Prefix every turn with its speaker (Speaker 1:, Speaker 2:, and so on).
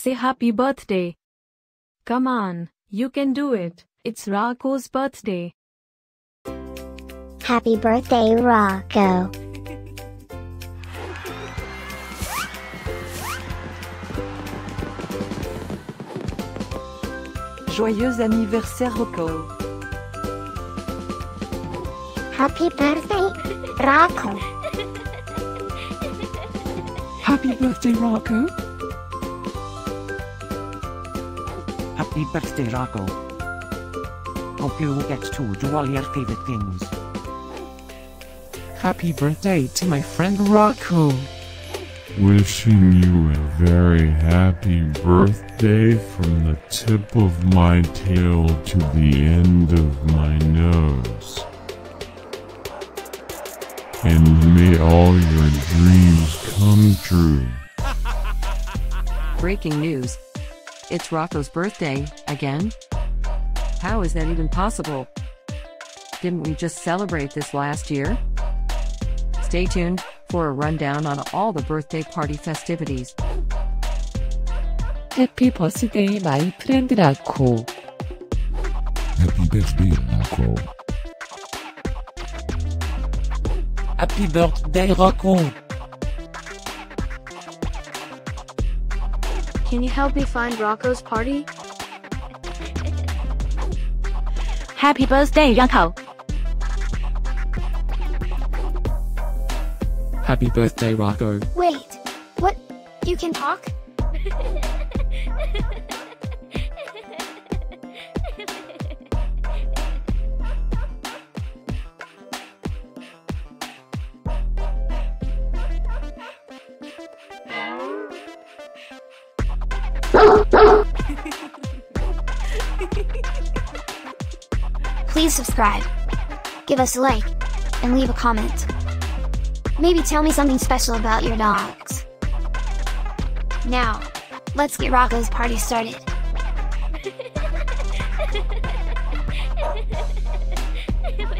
Speaker 1: Say happy birthday. Come on, you can do it. It's Rocco's birthday.
Speaker 2: Happy birthday, Rocco.
Speaker 3: Joyeux anniversaire Rocco.
Speaker 2: Happy birthday, Rocco.
Speaker 4: Happy birthday, Rocco.
Speaker 5: Happy birthday, Rocco. Hope you get to do all your favorite things.
Speaker 4: Happy birthday to my friend Rocco.
Speaker 6: Wishing you a very happy birthday from the tip of my tail to the end of my nose. And may all your dreams come true.
Speaker 3: Breaking news. It's Rocco's birthday, again? How is that even possible? Didn't we just celebrate this last year? Stay tuned for a rundown on all the birthday party festivities.
Speaker 4: Happy birthday, my friend Rocco.
Speaker 6: Happy birthday, Rocco.
Speaker 4: Happy birthday, Rocco.
Speaker 7: Can you help me find Rocco's party?
Speaker 1: Happy birthday, Rocco.
Speaker 4: Happy birthday, Rocco.
Speaker 2: Wait, what? You can talk? Please subscribe, give us a like, and leave a comment. Maybe tell me something special about your dogs. Now, let's get Rocco's party started.